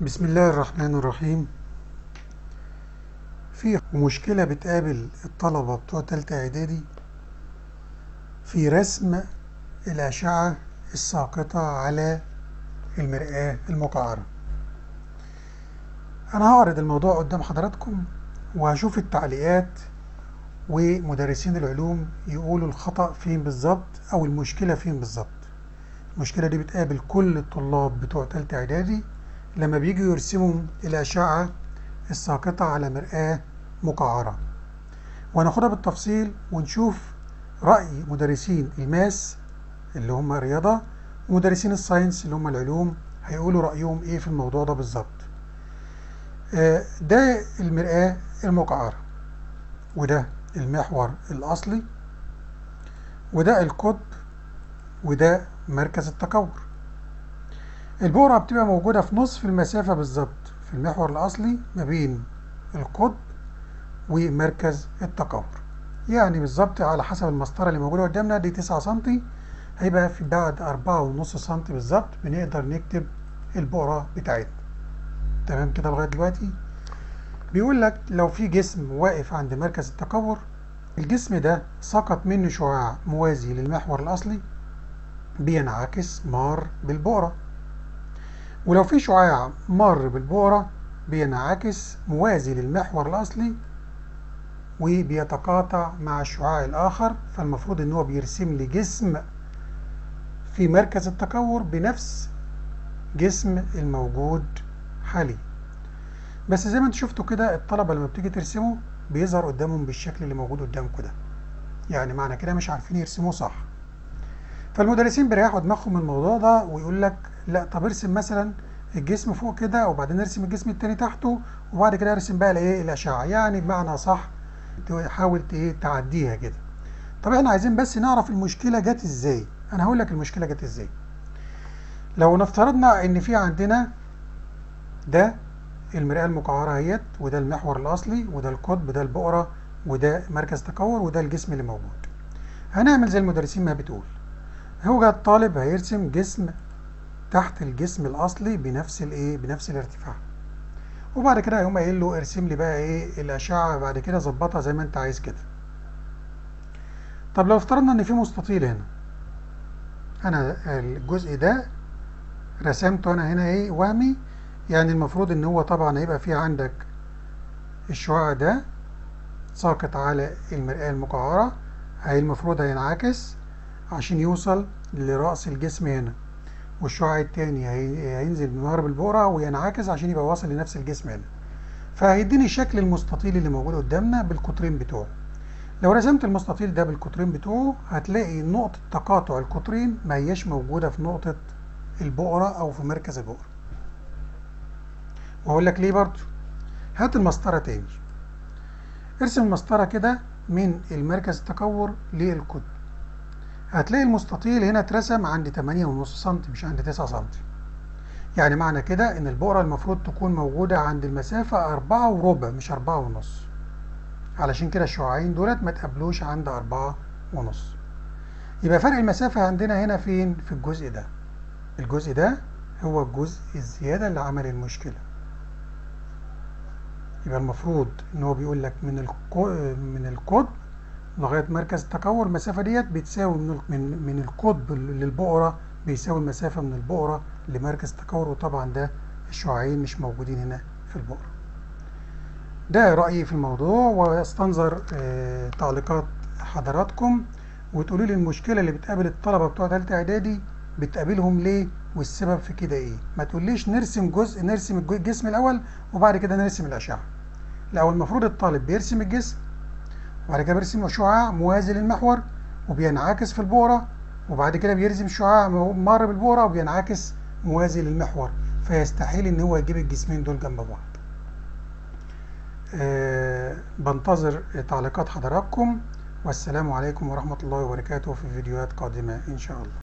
بسم الله الرحمن الرحيم. في مشكلة بتقابل الطلبة بتوع تالتة إعدادي في رسم الأشعة الساقطة على المرآة المقعرة. أنا هعرض الموضوع قدام حضراتكم وهشوف التعليقات ومدرسين العلوم يقولوا الخطأ فين بالظبط أو المشكلة فين بالظبط. المشكلة دي بتقابل كل الطلاب بتوع تالتة إعدادي لما بيجوا يرسموا الأشعة الساقطة على مرآة مقعرة. وهناخدها بالتفصيل ونشوف رأي مدرسين ال math اللي هم رياضة ومدرسين ال science اللي هم العلوم هيقولوا رأيهم إيه في الموضوع ده بالظبط. ده المرآة المقعرة وده المحور الأصلي وده القطب وده مركز التكور البؤرة بتبقى موجودة في نصف المسافة بالظبط في المحور الأصلي ما بين القطب ومركز التكور يعني بالظبط على حسب المسطرة اللي موجودة قدامنا دي 9 سنتي. هيبقى في بعد أربعة ونص سنتي بالظبط بنقدر نكتب البؤرة بتاعتنا. تمام كده لغاية دلوقتي؟ بيقول لك لو في جسم واقف عند مركز التكور الجسم ده سقط منه شعاع موازي للمحور الأصلي بينعكس مار بالبؤرة ولو في شعاع مر بالبؤرة بينعكس موازي للمحور الأصلي وبيتقاطع مع الشعاع الآخر فالمفروض إن هو بيرسم لي جسم في مركز التكور بنفس جسم الموجود حاليا. بس زي ما أنتوا شفتوا كده الطلبة لما بتيجي ترسمه بيظهر قدامهم بالشكل اللي موجود قدامكم ده. يعني معنى كده مش عارفين يرسموه صح. فالمدرسين بيريحوا دماغهم من الموضوع ده ويقول لك لا طب ارسم مثلا الجسم فوق كده وبعدين ارسم الجسم التاني تحته وبعد كده ارسم بقى الإيه؟ الأشعة. يعني بمعنى صح تحاول إيه؟ تعديها كده. طب إحنا عايزين بس نعرف المشكلة جت إزاي. أنا هقول لك المشكلة جت إزاي. لو نفترضنا إن في عندنا ده المرآة المقعرة اهيت وده المحور الأصلي وده القطب ده البؤرة وده مركز تكور وده الجسم اللي موجود. هنعمل زي المدرسين ما بتقول. هو جه الطالب هيرسم جسم تحت الجسم الأصلي بنفس الإيه؟ بنفس الارتفاع. وبعد كده هيقوم قايل له ارسم لي بقى إيه؟ الأشعة بعد كده ظبطها زي ما أنت عايز كده. طب لو افترضنا إن في مستطيل هنا. أنا الجزء ده رسمته أنا هنا إيه؟ وهمي. يعني المفروض إن هو طبعا هيبقى في عندك الشعاع ده ساقط على المرآة المقعرة. هي المفروض هينعكس عشان يوصل لرأس الجسم هنا. والشعاع التاني هينزل من ورا البؤرة وينعكس عشان يبقى واصل لنفس الجسم هنا. فهيديني شكل المستطيل اللي موجود قدامنا بالقطرين بتوعه. لو رسمت المستطيل ده بالقطرين بتوعه هتلاقي نقطة تقاطع القطرين ما هياش موجودة في نقطة البؤرة أو في مركز البؤرة وأقول لك ليه برضو هات المسطرة تاني. ارسم المسطرة كده من المركز التكور للقطب هتلاقي المستطيل هنا اترسم عند 8.5 سم مش عند 9 سم يعني معنى كده إن البؤرة المفروض تكون موجودة عند المسافة أربعة وربع مش أربعة ونص. علشان كده الشعاعين دولت ما تقابلوش عند أربعة ونص. يبقى فرق المسافة عندنا هنا فين؟ في الجزء ده. الجزء ده هو الجزء الزيادة اللي عمل المشكلة. يبقى المفروض إن هو بيقول لك من القو... من القطب لغاية مركز التكور المسافة ديت بتساوي من من من القطب للبؤره بيساوي المسافة من البؤره لمركز التكور وطبعا ده الشعاعين مش موجودين هنا في البؤره ده رأيي في الموضوع واستنظر آه تعليقات حضراتكم وتقولوا لي المشكلة اللي بتقابل الطلبة بتوع ثالثه إعدادي بتقابلهم ليه والسبب في كده إيه. ما تقوليش نرسم جزء نرسم الجسم الأول وبعد كده نرسم الأشعة. لا المفروض الطالب بيرسم الجسم وبعد كده بيرسم شعاع موازي للمحور وبينعكس في البؤرة وبعد كده بيرسم شعاع مر بالبؤرة وبينعكس موازي للمحور فيستحيل إن هو يجيب الجسمين دول جنب بعض. أه بنتظر تعليقات حضراتكم والسلام عليكم ورحمة الله وبركاته في فيديوهات قادمة إن شاء الله.